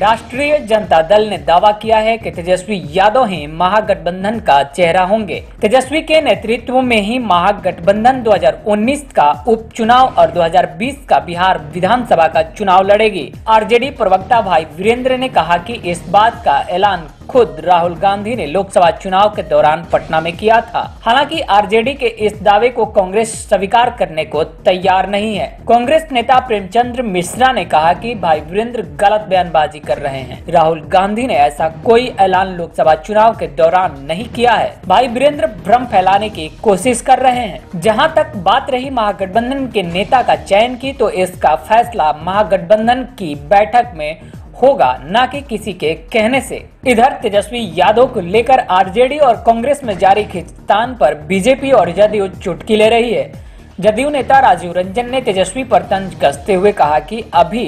राष्ट्रीय जनता दल ने दावा किया है कि तेजस्वी यादव ही महागठबंधन का चेहरा होंगे। तेजस्वी के नेतृत्व में ही महागठबंधन 2019 का उपचुनाव और 2020 का बिहार विधानसभा का चुनाव लड़ेगी। आरजेडी प्रवक्ता भाई वीरेंद्र ने कहा कि इस बात का ऐलान खुद राहुल गांधी ने लोकसभा चुनाव के दौरान पटना में किया था। हालाँकि आरजेडी के इस दावे को कांग्रेस स्वीकार करने को तैयार नहीं है। कांग्रेस नेता प्रेमचंद्र मिश्रा ने कहा कि भाई वीरेंद्र गलत बयानबाजी कर रहे हैं। राहुल गांधी ने ऐसा कोई ऐलान लोकसभा चुनाव के दौरान नहीं किया है। भाई वीरेंद्र भ्रम फैलाने की कोशिश कर रहे हैं। जहाँ तक बात रही महागठबंधन के नेता का चयन की तो इसका फैसला महागठबंधन की बैठक में होगा न कि किसी के कहने से। इधर तेजस्वी यादव को लेकर आरजेडी और कांग्रेस में जारी खिंचतान पर बीजेपी और जदयू चुटकी ले रही है। जदयू नेता राजीव रंजन ने तेजस्वी पर तंज कसते हुए कहा कि अभी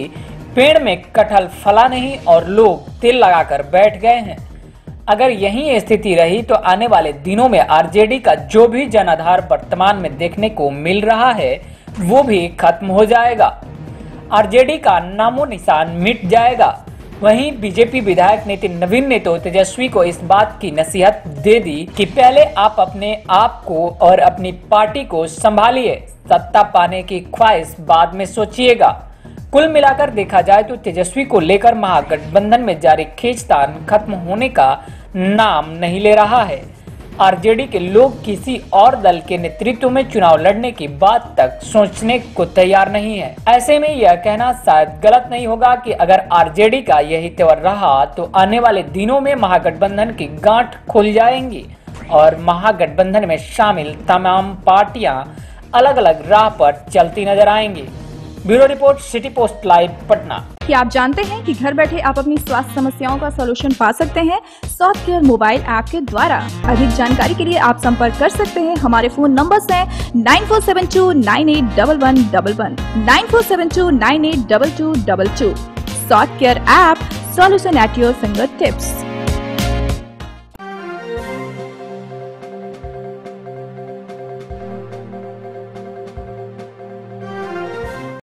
पेड़ में कटहल फला नहीं और लोग तिल लगाकर बैठ गए हैं। अगर यही स्थिति रही तो आने वाले दिनों में आरजेडी का जो भी जनाधार वर्तमान में देखने को मिल रहा है, वो भी खत्म हो जाएगा। आरजेडी का नामो निशान मिट जाएगा। वहीं बीजेपी विधायक नितिन नवीन ने तो तेजस्वी को इस बात की नसीहत दे दी कि पहले आप अपने आप को और अपनी पार्टी को संभालिए, सत्ता पाने की ख्वाहिश बाद में सोचिएगा। कुल मिलाकर देखा जाए तो तेजस्वी को लेकर महागठबंधन में जारी खींचतान खत्म होने का नाम नहीं ले रहा है। आरजेडी के लोग किसी और दल के नेतृत्व में चुनाव लड़ने की बात तक सोचने को तैयार नहीं है। ऐसे में यह कहना शायद गलत नहीं होगा कि अगर आरजेडी का यही तेवर रहा तो आने वाले दिनों में महागठबंधन की गांठ खुल जाएँगी और महागठबंधन में शामिल तमाम पार्टियाँ अलग अलग राह पर चलती नज़र आएँगी। Bureau report, city post live, Patna. क्या आप जानते हैं कि घर बैठे आप अपनी स्वास्थ्य समस्याओं का सलूशन पा सकते हैं? सॉफ्ट केयर मोबाइल ऐप के द्वारा। अधिक जानकारी के लिए आप संपर्क कर सकते हैं। हमारे फ़ोन नंबर्स हैं nine four seven two nine eight double one double one nine four seven two nine eight double two double two soft care app, solution at your finger tips